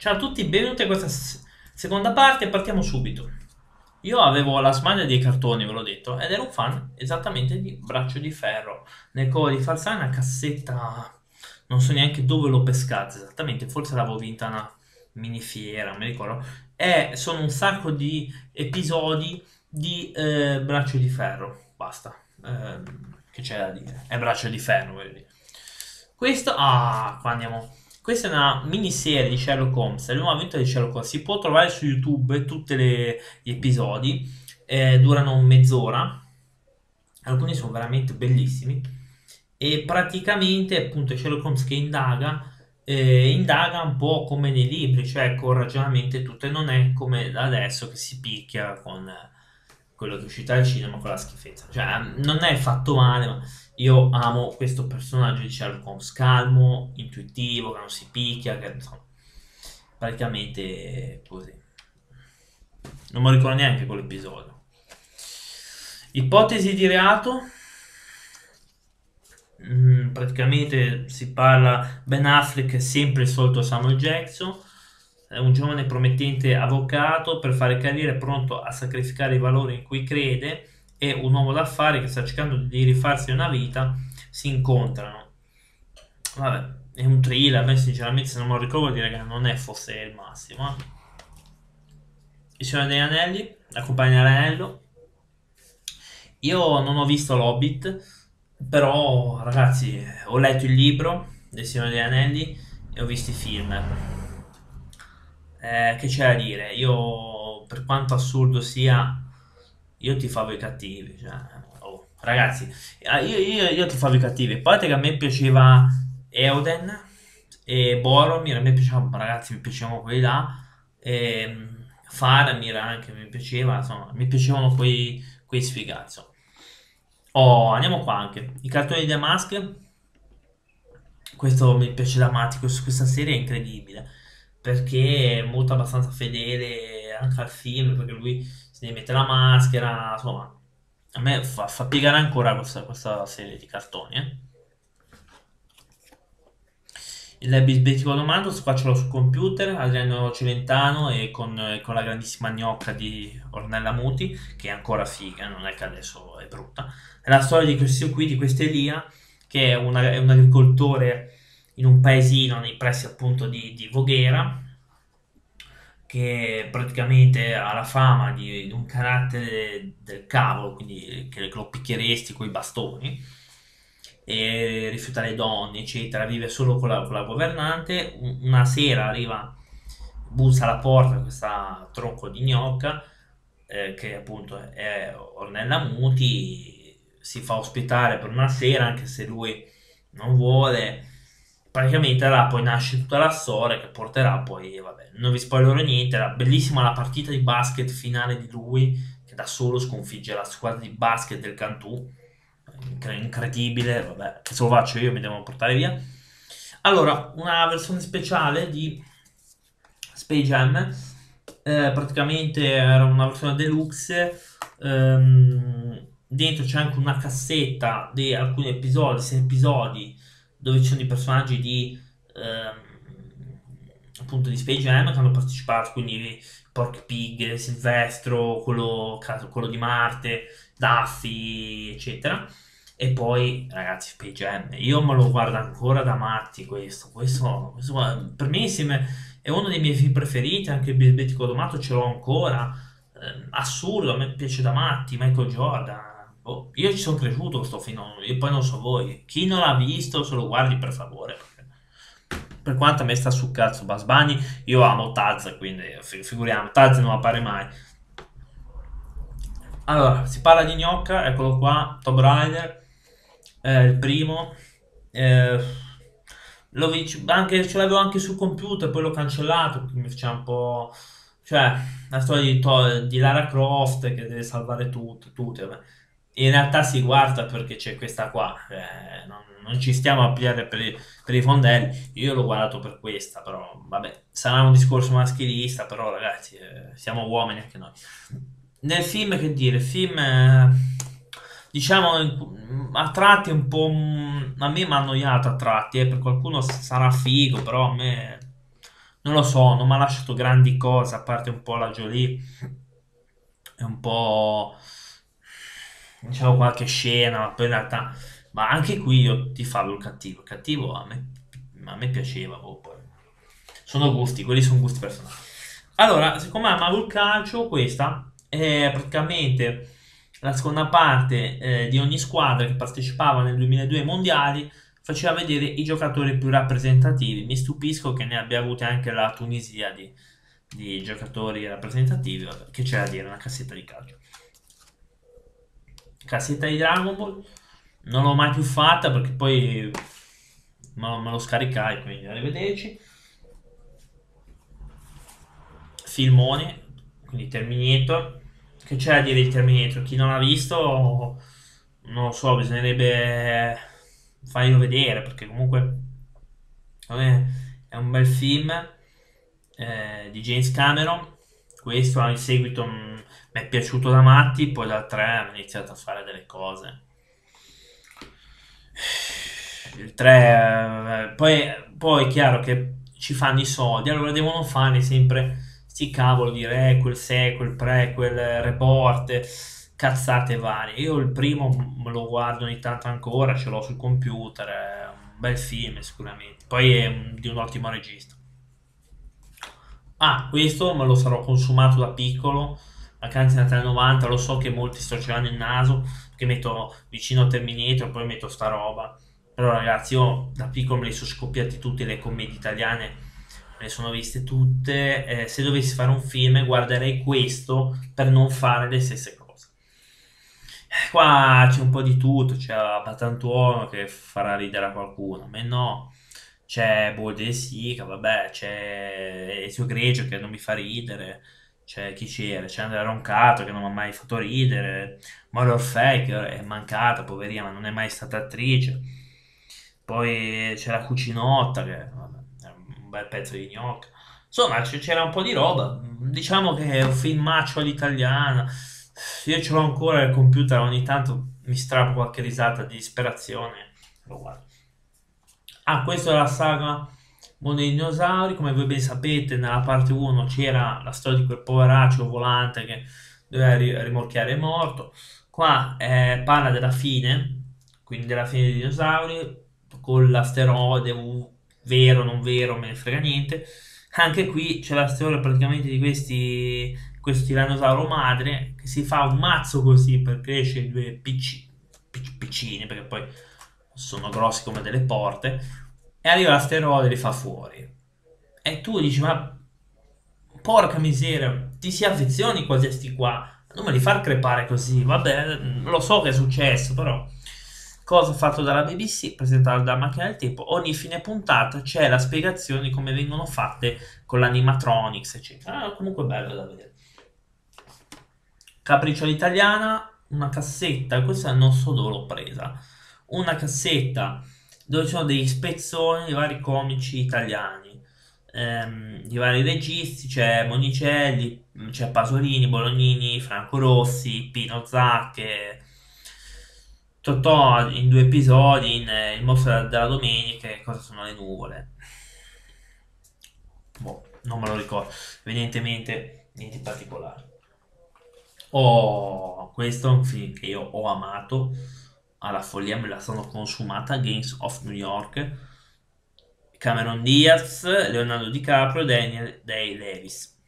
Ciao a tutti, benvenuti a questa seconda parte, partiamo subito. Io avevo la smania dei cartoni, ve l'ho detto, ed ero un fan esattamente di Braccio di Ferro. Nel covo di Falsana, una cassetta, non so neanche dove l'ho pescata esattamente, forse l'avevo vinta una minifiera, mi ricordo. E sono un sacco di episodi di eh, Braccio di Ferro, basta. Eh, che c'è da dire? È Braccio di Ferro, voglio dire. Questo, ah, qua andiamo questa è una miniserie di Sherlock Holmes, è la nuova avventura di Sherlock Holmes. Si può trovare su YouTube tutti gli episodi, eh, durano mezz'ora, alcuni sono veramente bellissimi. E praticamente, appunto, Sherlock Holmes che indaga, eh, indaga un po' come nei libri, cioè con ragionamento e tutto, e non è come adesso che si picchia con quello che è uscito al cinema con la schifezza. Cioè, non è fatto male, ma io amo questo personaggio di Sherlock Holmes calmo, intuitivo, che non si picchia, che insomma, praticamente così. Non mi ricordo neanche quell'episodio. Ipotesi di reato. Mm, praticamente si parla Ben Affleck sempre il solito Samuel Jackson è un giovane promettente avvocato per fare carriera pronto a sacrificare i valori in cui crede e un uomo d'affari che sta cercando di rifarsi una vita si incontrano. Vabbè, è un thriller, a me sinceramente se non me lo ricordo dire che non è fosse il massimo. Eh. Il Signore degli Anelli, la compagnia dell'anello. Io non ho visto l'Hobbit, però ragazzi ho letto il libro del Signore degli Anelli e ho visto i film eh, che c'è da dire? Io, per quanto assurdo sia, io ti favo i cattivi. Cioè, oh, ragazzi, ah, io, io, io ti favo i cattivi. A parte che a me piaceva Eoden e Boromir, a me piacevano, ragazzi, mi piacevano quelli là. E, Faramir anche mi piaceva, insomma, mi piacevano quei, quei sfigazzi. Oh, andiamo qua anche. I cartoni di The Mask. Questo mi piace da matti, questa serie è incredibile perché è molto abbastanza fedele anche al film, perché lui si deve mettere la maschera, insomma, a me fa, fa piegare ancora questa, questa, serie di cartoni. Eh. Il bisbetico domando squaccialo sul computer, Adriano Celentano e con, con, la grandissima gnocca di Ornella Muti, che è ancora figa, non è che adesso è brutta. È la storia di questo qui, di questa Elia, che è, una, è un agricoltore in un paesino nei pressi appunto di, di Voghera, che praticamente ha la fama di, di un carattere del cavolo, quindi che lo picchieresti con i bastoni, e rifiuta le donne, eccetera, vive solo con la, con la governante. Una sera arriva, bussa alla porta questa tronco di gnocca, eh, che appunto è Ornella Muti, si fa ospitare per una sera, anche se lui non vuole praticamente là poi nasce tutta la storia che porterà poi, vabbè, non vi spoilerò niente, era bellissima la partita di basket finale di lui, che da solo sconfigge la squadra di basket del Cantù, incredibile, vabbè, se lo faccio io mi devo portare via. Allora, una versione speciale di Space Jam, eh, praticamente era una versione deluxe, ehm, dentro c'è anche una cassetta di alcuni episodi, sei episodi, dove ci sono dei personaggi di ehm, appunto di Space Jam che hanno partecipato, quindi Pork Pig, Silvestro, quello, quello di Marte, Duffy, eccetera. E poi, ragazzi, Space Jam, io me lo guardo ancora da matti questo. Questo, questo per me è uno dei miei film preferiti, anche il Bisbetico Domato ce l'ho ancora. Eh, assurdo, a me piace da matti, Michael Jordan Oh, io ci sono cresciuto questo film, e poi non so voi. Chi non l'ha visto, se lo guardi per favore. Per quanto a me sta sul cazzo Bunny, io amo Taz, quindi figuriamo, Taz non appare mai. Allora, si parla di gnocca, eccolo qua, Top Rider, eh, il primo. Eh, lo anche, ce l'avevo anche sul computer, poi l'ho cancellato, mi faceva un po'... Cioè, la storia di, di Lara Croft che deve salvare tutto, vabbè in realtà si guarda perché c'è questa qua, eh, non, non, ci stiamo a pigliare per, i, per i fondelli, io l'ho guardato per questa, però vabbè, sarà un discorso maschilista, però ragazzi, eh, siamo uomini anche noi. Nel film, che dire, il film, eh, diciamo, a tratti un po', a me mi ha annoiato a tratti, eh, per qualcuno sarà figo, però a me non lo so, non mi ha lasciato grandi cose, a parte un po' la Jolie e un po' diciamo qualche scena, ma poi in realtà, ma anche qui io ti favo il cattivo, il cattivo a me, a me piaceva, oh, sono gusti, quelli sono gusti personali. Allora, siccome amavo il calcio, questa è praticamente la seconda parte eh, di ogni squadra che partecipava nel 2002 ai mondiali, faceva vedere i giocatori più rappresentativi. Mi stupisco che ne abbia avute anche la Tunisia di, di giocatori rappresentativi, che c'è da dire, una cassetta di calcio. Cassetta di Dragon Ball, non l'ho mai più fatta perché poi me me lo scaricai, quindi arrivederci. Filmone, quindi Terminator. Che c'è da dire di Terminator? Chi non l'ha visto, non lo so, bisognerebbe farglielo vedere perché comunque è un bel film eh, di James Cameron. Questo in seguito mm, mi è piaciuto da matti, poi dal 3 ho iniziato a fare delle cose. Il 3, eh, poi, poi è chiaro che ci fanno i soldi, allora devono fare sempre sti cavolo di requel, sequel, prequel, report, cazzate varie. Io il primo lo guardo ogni tanto ancora, ce l'ho sul computer, è un bel film sicuramente. Poi è di un ottimo regista. Ah, questo me lo sarò consumato da piccolo, vacanze Natale 90, lo so che molti storceranno il naso, che metto vicino a Terminator, poi metto sta roba. Però ragazzi, io da piccolo me li sono scoppiati tutte le commedie italiane, me le sono viste tutte. Eh, se dovessi fare un film guarderei questo per non fare le stesse cose. Eh, qua c'è un po' di tutto, c'è Batantuono che farà ridere a qualcuno, ma no c'è Bold e Sica, vabbè, c'è Ezio Greggio che non mi fa ridere, c'è chi c'era, c'è Andrea Roncato che non mi ha mai fatto ridere, Mario Orfei che è mancata, poverina, ma non è mai stata attrice, poi c'è la Cucinotta che vabbè, è un bel pezzo di gnocca, insomma c'era un po' di roba, diciamo che è un filmaccio all'italiana, io ce l'ho ancora al computer, ogni tanto mi strappo qualche risata di disperazione, lo guardo. Ah, questa è la saga dei dinosauri. Come voi ben sapete, nella parte 1 c'era la storia di quel poveraccio volante che doveva rimorchiare morto. Qua eh, parla della fine, quindi della fine dei dinosauri, con l'asteroide, vero non vero, me ne frega niente. Anche qui c'è la storia praticamente di questi, questo tirannosauro madre che si fa un mazzo così per crescere due picci, picc, piccini, perché poi sono grossi come delle porte, e arriva l'asteroide e li fa fuori. E tu dici, ma porca miseria, ti si affezioni quasi a sti qua, non me li far crepare così, vabbè, lo so che è successo, però cosa fatto dalla BBC, presentato dalla macchina del tempo, ogni fine puntata c'è la spiegazione di come vengono fatte con l'animatronics, eccetera. Ah, comunque bello da vedere. Capriccio all'italiana, una cassetta, questa non so dove l'ho presa una cassetta dove ci sono degli spezzoni di vari comici italiani, ehm, di vari registi, c'è Monicelli, c'è Pasolini, Bolognini, Franco Rossi, Pino Zacche, Totò in due episodi, in eh, Il mostro della domenica e Cosa sono le nuvole. Boh, non me lo ricordo, evidentemente niente di particolare. Oh, questo è un film che io ho amato alla follia me la sono consumata Games of New York Cameron Diaz Leonardo DiCaprio Daniel Day-Lewis.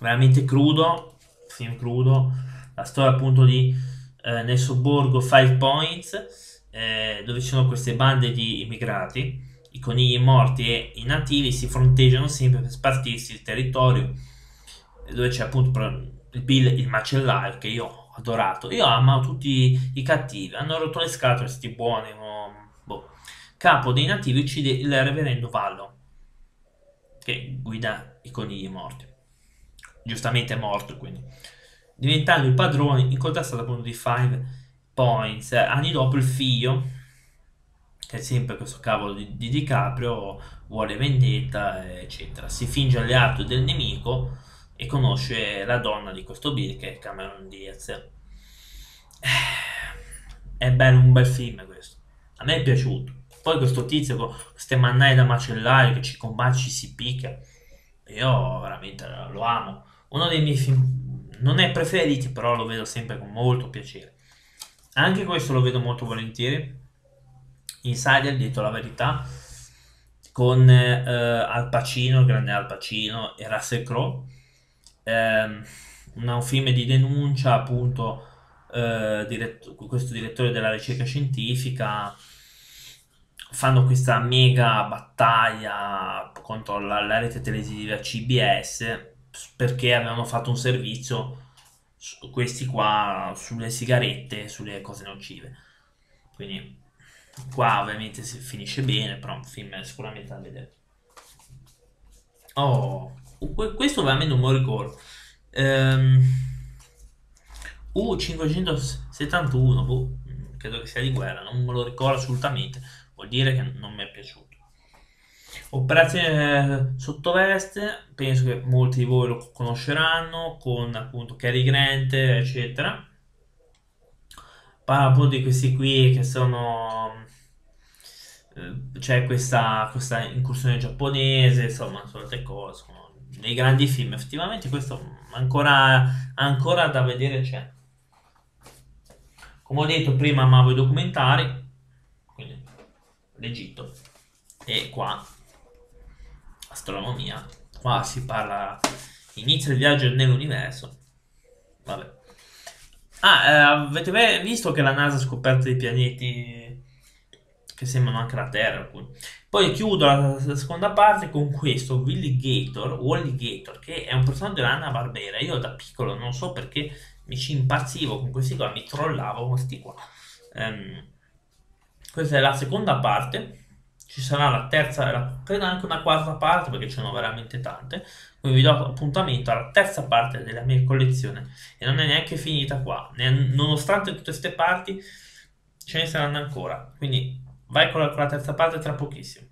Veramente crudo film crudo. La storia appunto di eh, nel sobborgo Five Points eh, dove ci sono queste bande di immigrati i conigli morti e i nativi si fronteggiano sempre per spartirsi il territorio dove c'è appunto il il macellaio che io adorato. Io amo tutti i cattivi. Hanno rotto le scatole, sti buoni. Boh. Capo dei nativi uccide il reverendo Vallo, che guida i conigli morti. Giustamente è morto, quindi. Diventando il padrone, incontrastato appunto di Five Points. Anni dopo il figlio, che è sempre questo cavolo di, di DiCaprio, vuole vendetta, eccetera. Si finge alleato del nemico e conosce la donna di questo Bill che è Cameron Diaz. Eh, è bello, un bel film questo. A me è piaciuto. Poi questo tizio con queste mannaie da macellaio che ci combatte, ci si picchia. Io veramente lo amo. Uno dei miei film, non è preferiti, però lo vedo sempre con molto piacere. Anche questo lo vedo molto volentieri. Insider, detto la verità, con eh, Al Pacino, grande Al Pacino e Russell Crowe. Eh, un film di denuncia, appunto, eh, diretto, questo direttore della ricerca scientifica fanno questa mega battaglia contro la, la rete televisiva CBS perché avevano fatto un servizio questi qua sulle sigarette, sulle cose nocive. Quindi qua ovviamente si finisce bene, però un film sicuramente da vedere. Oh, questo veramente non me lo ricordo. Um, U571, boh, credo che sia di guerra, non me lo ricordo assolutamente, vuol dire che non mi è piaciuto. Operazione sottoveste, penso che molti di voi lo conosceranno, con appunto Cary Grant, eccetera. Parla appunto di questi qui che sono... Eh, c'è questa, questa incursione giapponese, insomma, solite cose, sono dei grandi film. Effettivamente questo ancora, ancora da vedere c'è. Come ho detto prima amavo i documentari, quindi l'Egitto. E qua astronomia. Qua si parla inizio il viaggio nell'universo. Vabbè. Ah, eh, avete visto che la NASA ha scoperto dei pianeti che sembrano anche la Terra? Poi chiudo la, la seconda parte con questo Willy Gator, Wally Gator, che è un personaggio dell'Anna Barbera. Io da piccolo non so perché mi ci impazzivo con questi qua, mi trollavo con questi qua. Um, questa è la seconda parte ci sarà la terza, la, credo anche una quarta parte perché ce ne sono veramente tante. Quindi vi do appuntamento alla terza parte della mia collezione e non è neanche finita qua. Nonostante tutte queste parti, ce ne saranno ancora. Quindi vai con la, con la terza parte tra pochissimo.